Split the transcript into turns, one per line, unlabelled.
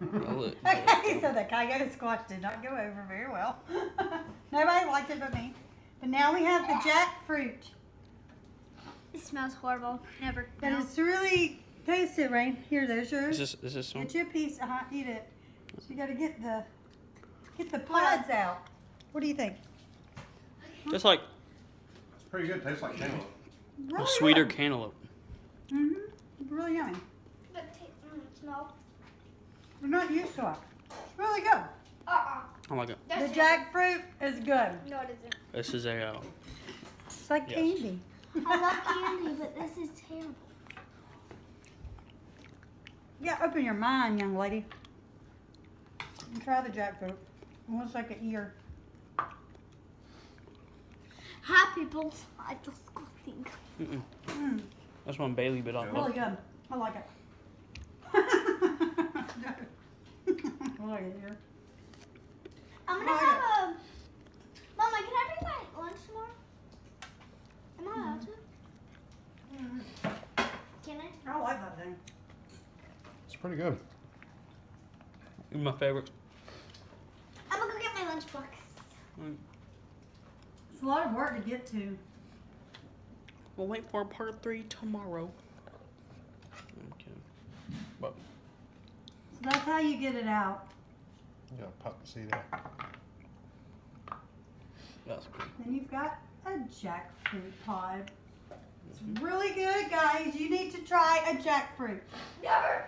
Look.
Okay, so the chayote squash did not go over very well. Nobody liked it but me. But now we have the jackfruit.
It smells horrible. Never.
But
no.
it's really tasty, Rain. Here, there's yours.
Is this is this one?
Get you a piece. Uh huh. Eat it. So you got to get the get the pods out. What do you think?
Just like
It's pretty good. Tastes like cantaloupe.
a sweeter cantaloupe.
Mm-hmm. Really yummy.
But take, mm, smell.
We're not used to it. It's really good.
Uh-uh.
I like it.
The jackfruit is good.
No, it isn't.
This is a uh,
It's like
Yes.
candy.
I love candy, but this is terrible.
Yeah, open your mind, young lady. And try the jackfruit. It looks like an ear.
Hi, people. I disgusting.
mm-mm.
Mm,
that's one Bailey bit off.
really
of.
good. I like it. I like it here.
I'm gonna have a. Mama, can I bring my lunch tomorrow? Am I allowed to?
Mm,
Can I?
I like that thing.
It's pretty good.
My favorite.
I'm gonna go get my lunchbox.
It's a lot of work to get to.
We'll wait for part three tomorrow. Okay. But
So that's how you get it out.
You gotta pop the seed out.
that's good.
Then you've got a jackfruit pod. It's mm-hmm. really good, guys. You need to try a jackfruit.
Never.